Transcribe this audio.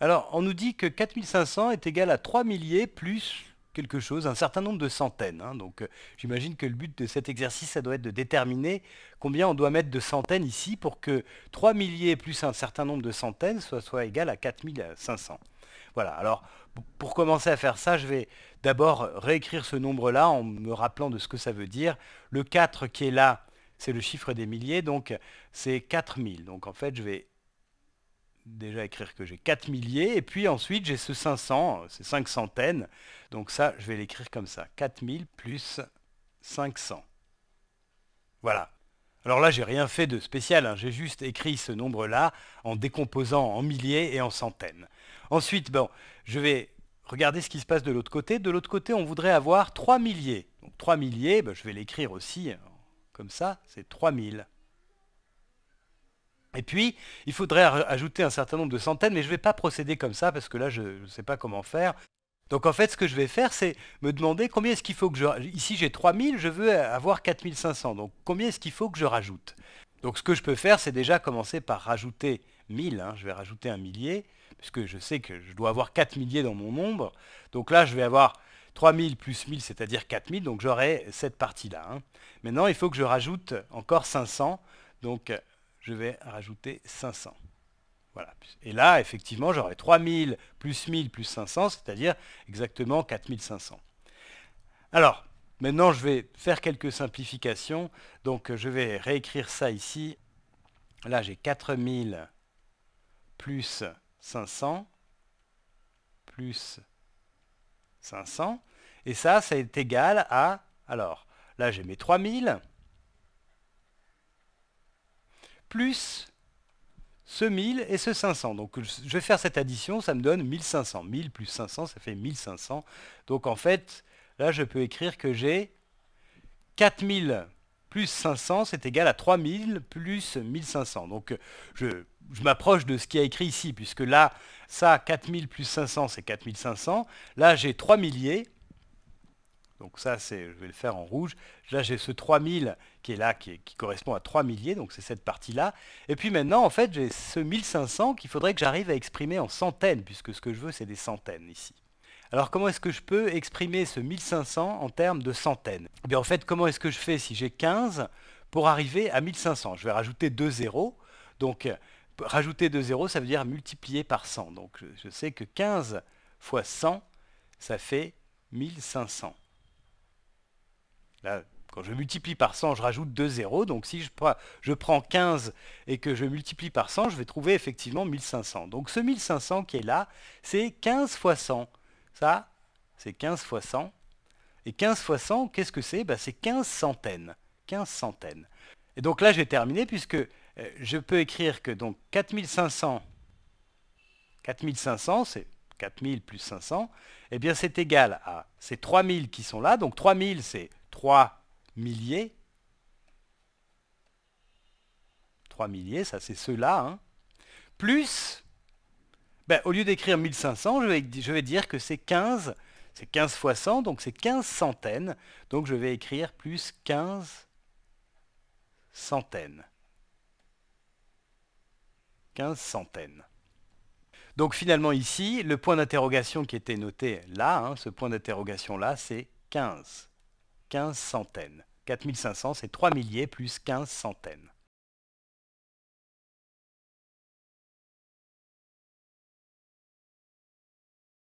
Alors, on nous dit que 4500 est égal à 3 milliers plus quelque chose, un certain nombre de centaines. hein. Donc euh, j'imagine que le but de cet exercice, ça doit être de déterminer combien on doit mettre de centaines ici pour que 3 milliers plus un certain nombre de centaines soit, soit égal à 4500. Voilà, alors pour commencer à faire ça, je vais d'abord réécrire ce nombre-là en me rappelant de ce que ça veut dire. Le 4 qui est là, c'est le chiffre des milliers, donc c'est 4000. Donc en fait, je vais déjà écrire que j'ai 4 milliers, et puis ensuite j'ai ce 500, c'est 5 centaines, donc ça je vais l'écrire comme ça, 4000 plus 500. Voilà. Alors là j'ai rien fait de spécial, hein, j'ai juste écrit ce nombre-là en décomposant en milliers et en centaines. Ensuite, bon, je vais regarder ce qui se passe de l'autre côté. De l'autre côté, on voudrait avoir 3 milliers. Donc 3 milliers, ben, je vais l'écrire aussi euh, comme ça, c'est 3000. Et puis, il faudrait ra- ajouter un certain nombre de centaines, mais je ne vais pas procéder comme ça parce que là, je ne sais pas comment faire. Donc en fait, ce que je vais faire, c'est me demander combien est-ce qu'il faut que je... Ici, j'ai 3000, je veux avoir 4500. Donc combien est-ce qu'il faut que je rajoute? Donc ce que je peux faire, c'est déjà commencer par rajouter 1000. hein. Je vais rajouter un millier, puisque je sais que je dois avoir 4 milliers dans mon nombre. Donc là, je vais avoir 3000 plus 1000, c'est-à-dire 4000, donc j'aurai cette partie-là. hein. Maintenant, il faut que je rajoute encore 500. Donc je vais rajouter 500. Voilà. Et là, effectivement, j'aurai 3000 plus 1000 plus 500, c'est-à-dire exactement 4500. Alors, maintenant, je vais faire quelques simplifications. Donc, je vais réécrire ça ici. Là, j'ai 4000 plus 500 plus 500. Et ça, ça est égal à... Alors, là, j'ai mes 3000 plus ce 1000 et ce 500. Donc je vais faire cette addition, ça me donne 1500. 1000 plus 500, ça fait 1500. Donc en fait, là je peux écrire que j'ai 4000 plus 500, c'est égal à 3000 plus 1500. Donc je, je m'approche de ce qui est écrit ici, puisque là, ça, 4000 plus 500, c'est 4500. Là, j'ai 3 milliers. Donc ça, je vais le faire en rouge. Là, j'ai ce 3000 qui est là, qui, correspond à 3 milliers, donc c'est cette partie-là. Et puis maintenant, en fait, j'ai ce 1500 qu'il faudrait que j'arrive à exprimer en centaines, puisque ce que je veux, c'est des centaines ici. Alors comment est-ce que je peux exprimer ce 1500 en termes de centaines? Eh bien en fait, comment est-ce que je fais si j'ai 15 pour arriver à 1500 Je vais rajouter 2 zéros. Donc rajouter 2 zéros, ça veut dire multiplier par 100. Donc je, je sais que 15 fois 100, ça fait 1500. Là, quand je multiplie par 100, je rajoute 2 zéros. Donc si je, prends- je prends 15 et que je multiplie par 100, je vais trouver effectivement 1500. Donc ce 1500 qui est là, c'est 15 fois 100. Ça, c'est 15 fois 100. Et 15 fois 100, qu'est-ce que c'est? Ben, C'est 15 centaines. 15 centaines. Et donc là, j'ai terminé puisque euh, je peux écrire que donc 4500, 4500, c'est 4000 plus 500, eh bien c'est égal à ces 3000 qui sont là. Donc 3000, c'est 3 milliers. 3 milliers, ça c'est ceux-là. hein. Plus, ben, au lieu d'écrire 1500, je vais, dire que c'est 15, c'est 15 fois 100, donc c'est 15 centaines. Donc je vais écrire plus 15 centaines. 15 centaines. Donc finalement ici, le point d'interrogation qui était noté là, hein, ce point d'interrogation là, c'est 15. 15 centaines. 4500, c'est 3 milliers plus 15 centaines.